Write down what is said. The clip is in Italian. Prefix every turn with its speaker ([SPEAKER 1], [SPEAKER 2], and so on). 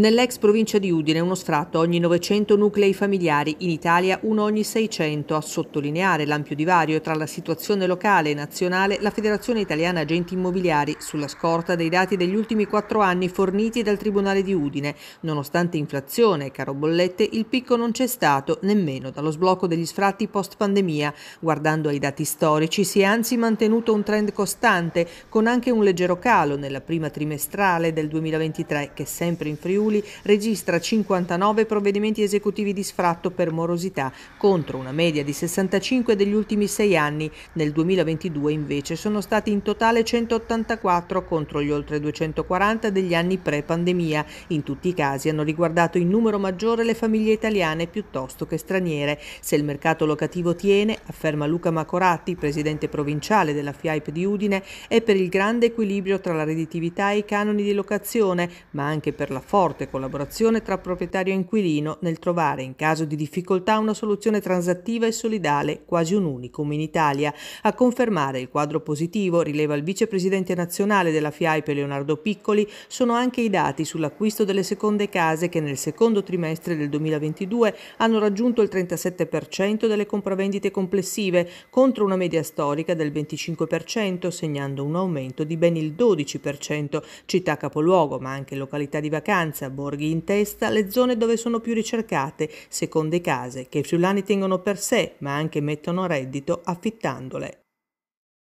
[SPEAKER 1] Nell'ex provincia di Udine uno sfratto ogni 900 nuclei familiari, in Italia uno ogni 600. A sottolineare l'ampio divario tra la situazione locale e nazionale, la Federazione Italiana Agenti Immobiliari, sulla scorta dei dati degli ultimi quattro anni forniti dal Tribunale di Udine. Nonostante inflazione e caro bollette, il picco non c'è stato nemmeno dallo sblocco degli sfratti post-pandemia. Guardando ai dati storici si è anzi mantenuto un trend costante, con anche un leggero calo nella prima trimestrale del 2023, che sempre in Friuli Friuli registra 59 provvedimenti esecutivi di sfratto per morosità, contro una media di 65 degli ultimi sei anni. Nel 2022 invece sono stati in totale 184 contro gli oltre 240 degli anni pre-pandemia. In tutti i casi hanno riguardato in numero maggiore le famiglie italiane piuttosto che straniere. Se il mercato locativo tiene, afferma Luca Macoratti, presidente provinciale della FIAIP di Udine, è per il grande equilibrio tra la redditività e i canoni di locazione, ma anche per la forte forte collaborazione tra proprietario e inquilino nel trovare in caso di difficoltà una soluzione transattiva e solidale, quasi un unicum in Italia. A confermare il quadro positivo, rileva il vicepresidente nazionale della FIAIP Leonardo Piccoli, sono anche i dati sull'acquisto delle seconde case che nel secondo trimestre del 2022 hanno raggiunto il 37% delle compravendite complessive, contro una media storica del 25%, segnando un aumento di ben il 12%. Città capoluogo, ma anche località di vacanza, borghi in testa le zone dove sono più ricercate, seconde case che i friulani tengono per sé ma anche mettono a reddito affittandole.